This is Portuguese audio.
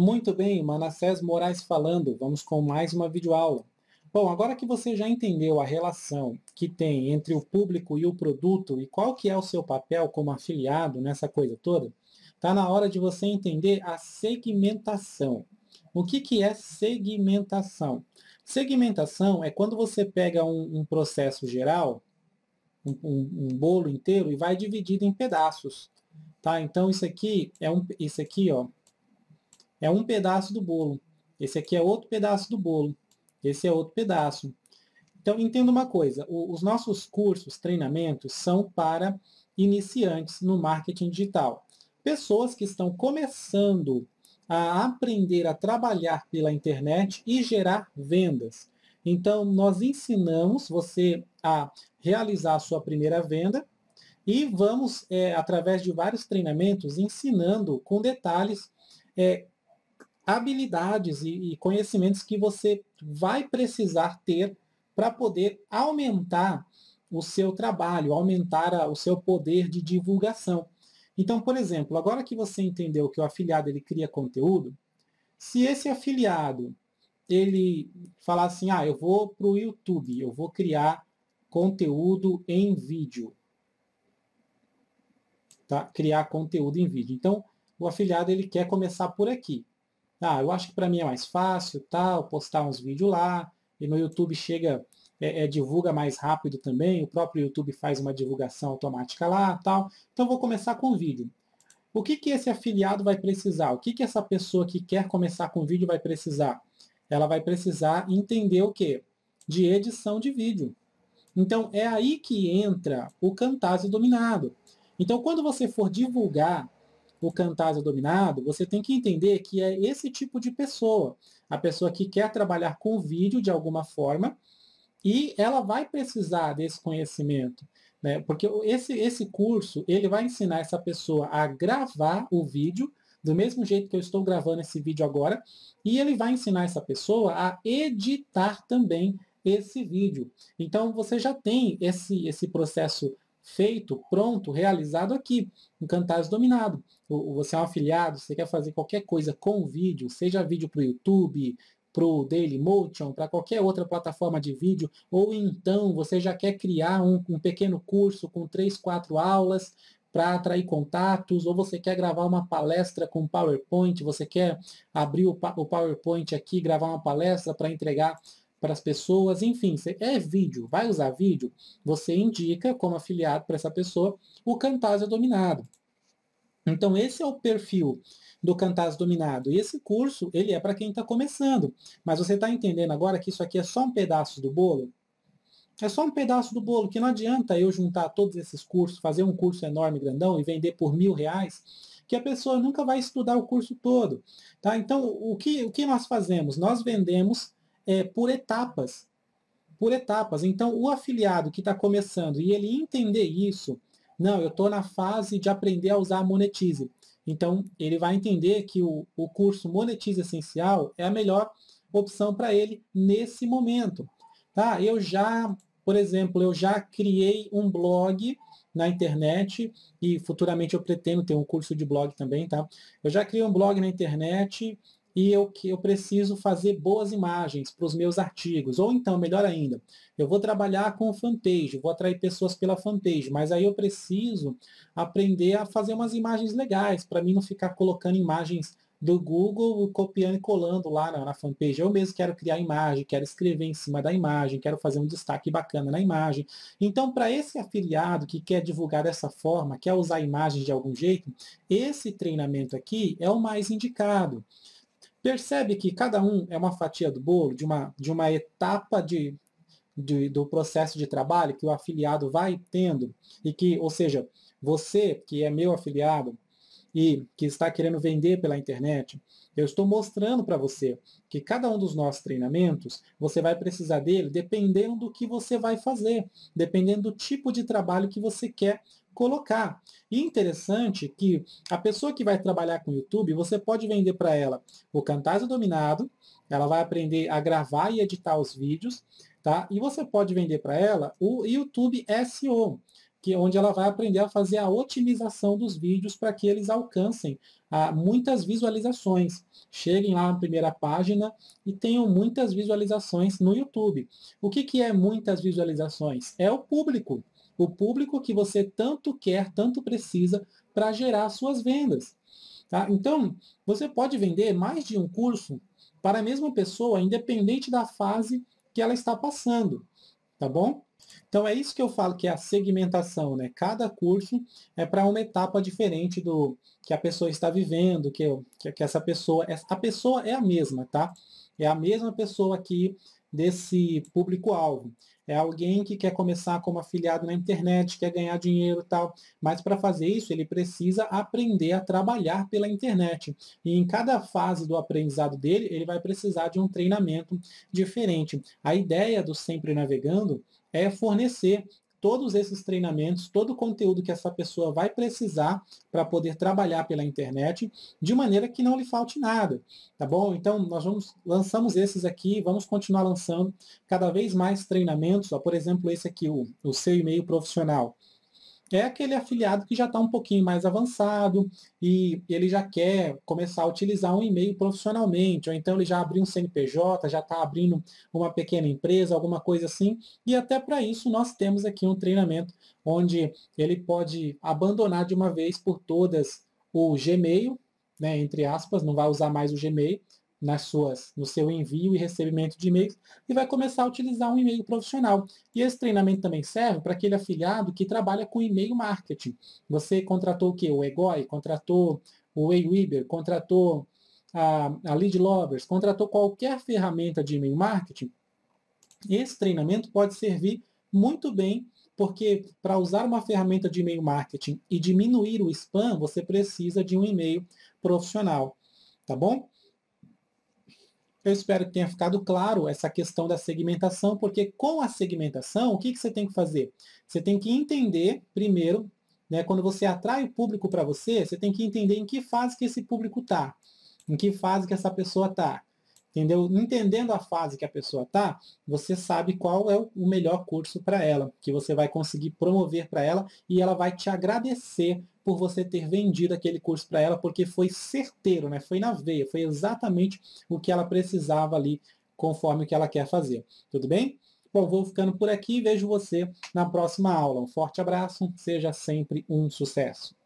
Muito bem, Manassés Moraes falando. Vamos com mais uma videoaula. Bom, agora que você já entendeu a relação que tem entre o público e o produto e qual que é o seu papel como afiliado nessa coisa toda, está na hora de você entender a segmentação. O que, que é segmentação? Segmentação é quando você pega um, um processo geral, um, um, um, bolo inteiro, e vai dividido em pedaços. Tá? Então isso aqui é um, isso aqui, ó, é um pedaço do bolo. Esse aqui é outro pedaço do bolo. Esse é outro pedaço. Então, entenda uma coisa, os nossos cursos, treinamentos, são para iniciantes no marketing digital. Pessoas que estão começando a aprender a trabalhar pela internet e gerar vendas. Então, nós ensinamos você a realizar a sua primeira venda e vamos, é, através de vários treinamentos, ensinando com detalhes é, habilidades e, e conhecimentos que você vai precisar ter para poder aumentar o seu trabalho, aumentar a, o seu poder de divulgação. Então, por exemplo, agora que você entendeu que o afiliado ele cria conteúdo, se esse afiliado ele falar assim, ah, eu vou para o YouTube, eu vou criar conteúdo em vídeo. Tá? Criar conteúdo em vídeo. Então, o afiliado ele quer começar por aqui. Ah, eu acho que para mim é mais fácil, tal, postar uns vídeos lá, e no YouTube chega, é, é, divulga mais rápido também, o próprio YouTube faz uma divulgação automática lá, tal. Então vou começar com o vídeo. O que, que esse afiliado vai precisar? O que, que essa pessoa que quer começar com vídeo vai precisar? Ela vai precisar entender o quê? De edição de vídeo. Então é aí que entra o Camtasia dominado. Então quando você for divulgar o Camtasia dominado, você tem que entender que é esse tipo de pessoa. A pessoa que quer trabalhar com vídeo de alguma forma e ela vai precisar desse conhecimento. Né? Porque esse, esse curso, ele vai ensinar essa pessoa a gravar o vídeo do mesmo jeito que eu estou gravando esse vídeo agora, e ele vai ensinar essa pessoa a editar também esse vídeo. Então você já tem esse, esse processo feito, pronto, realizado aqui, em Cantares Dominado. Você é um afiliado, você quer fazer qualquer coisa com vídeo, seja vídeo para o YouTube, para o Dailymotion, para qualquer outra plataforma de vídeo, ou então você já quer criar um, um pequeno curso com três, quatro aulas para atrair contatos, ou você quer gravar uma palestra com PowerPoint, você quer abrir o, o PowerPoint aqui, gravar uma palestra para entregar para as pessoas, enfim, é vídeo, vai usar vídeo, você indica como afiliado para essa pessoa o Camtasia Dominado. Então esse é o perfil do Camtasia Dominado. E esse curso, ele é para quem está começando. Mas você está entendendo agora que isso aqui é só um pedaço do bolo? É só um pedaço do bolo, que não adianta eu juntar todos esses cursos, fazer um curso enorme, grandão, e vender por mil reais, que a pessoa nunca vai estudar o curso todo. Tá? Então, o que, o que nós fazemos? Nós vendemos é, por etapas. Por etapas. Então, o afiliado que está começando e ele entender isso, não, eu estou na fase de aprender a usar a Monetize. Então, ele vai entender que o, o curso Monetize Essencial é a melhor opção para ele nesse momento. Tá? Eu já, por exemplo, eu já criei um blog na internet e futuramente eu pretendo ter um curso de blog também, tá? Eu já criei um blog na internet e eu, que eu preciso fazer boas imagens para os meus artigos. Ou então, melhor ainda, eu vou trabalhar com fanpage, vou atrair pessoas pela fanpage, mas aí eu preciso aprender a fazer umas imagens legais, para mim não ficar colocando imagens do Google, copiando e colando lá na, na, fanpage. Eu mesmo quero criar imagem, quero escrever em cima da imagem, quero fazer um destaque bacana na imagem. Então, para esse afiliado que quer divulgar dessa forma, quer usar imagens de algum jeito, esse treinamento aqui é o mais indicado. Percebe que cada um é uma fatia do bolo, de uma, de uma etapa de, de, do processo de trabalho que o afiliado vai tendo, e que, ou seja, você que é meu afiliado e que está querendo vender pela internet, eu estou mostrando para você que cada um dos nossos treinamentos, você vai precisar dele dependendo do que você vai fazer, dependendo do tipo de trabalho que você quer colocar. E interessante que a pessoa que vai trabalhar com o YouTube, você pode vender para ela o Camtasia Dominado, ela vai aprender a gravar e editar os vídeos, tá? E você pode vender para ela o YouTube SEO. Que onde ela vai aprender a fazer a otimização dos vídeos para que eles alcancem ah, muitas visualizações. Cheguem lá na primeira página e tenham muitas visualizações no YouTube. O que, que é muitas visualizações? É o público. O público que você tanto quer, tanto precisa para gerar suas vendas. Tá? Então, você pode vender mais de um curso para a mesma pessoa, independente da fase que ela está passando. Tá bom? Então é isso que eu falo que é a segmentação, né? Cada curso é para uma etapa diferente do que a pessoa está vivendo, que, que essa pessoa, a pessoa é a mesma, tá? É a mesma pessoa aqui desse público-alvo. É alguém que quer começar como afiliado na internet, quer ganhar dinheiro e tal, mas para fazer isso ele precisa aprender a trabalhar pela internet. E em cada fase do aprendizado dele, ele vai precisar de um treinamento diferente. A ideia do Sempre Navegando é fornecer todos esses treinamentos, todo o conteúdo que essa pessoa vai precisar para poder trabalhar pela internet, de maneira que não lhe falte nada, tá bom? Então, nós vamos, lançamos esses aqui, vamos continuar lançando cada vez mais treinamentos, ó, por exemplo, esse aqui, o, o seu e-mail profissional é aquele afiliado que já está um pouquinho mais avançado e ele já quer começar a utilizar um e-mail profissionalmente, ou então ele já abriu um CNPJ, já está abrindo uma pequena empresa, alguma coisa assim, e até para isso nós temos aqui um treinamento onde ele pode abandonar de uma vez por todas o Gmail, né, entre aspas, não vai usar mais o Gmail, nas suas, no seu envio e recebimento de e-mails e vai começar a utilizar um e-mail profissional. E esse treinamento também serve para aquele afiliado que trabalha com e-mail marketing. Você contratou o quê? O Egoi, contratou o Aweber, contratou a, a Lead Lovers, contratou qualquer ferramenta de e-mail marketing. Esse treinamento pode servir muito bem porque para usar uma ferramenta de e-mail marketing e diminuir o spam, você precisa de um e-mail profissional, tá bom? Eu espero que tenha ficado claro essa questão da segmentação, porque com a segmentação, o que, que você tem que fazer? Você tem que entender, primeiro, né, quando você atrai o público para você, você tem que entender em que fase que esse público está, em que fase que essa pessoa está. Entendeu? Entendendo a fase que a pessoa está, você sabe qual é o melhor curso para ela, que você vai conseguir promover para ela e ela vai te agradecer por você ter vendido aquele curso para ela, porque foi certeiro, né? foi na veia, foi exatamente o que ela precisava ali, conforme o que ela quer fazer. Tudo bem? Bom, vou ficando por aqui e vejo você na próxima aula. Um forte abraço, seja sempre um sucesso.